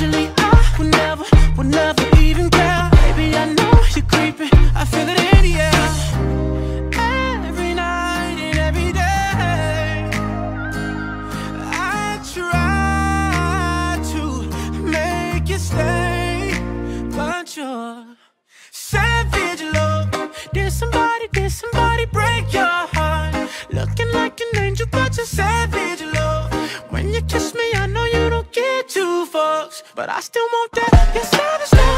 Usually I would never, would never even care. Baby, I know you're creeping. I feel it in the air. Every night and every day, I try to make you stay, but you're savage love. Did somebody, did somebody break your heart? Looking like an angel, but you're savage. But I still want that. Yes, I understand.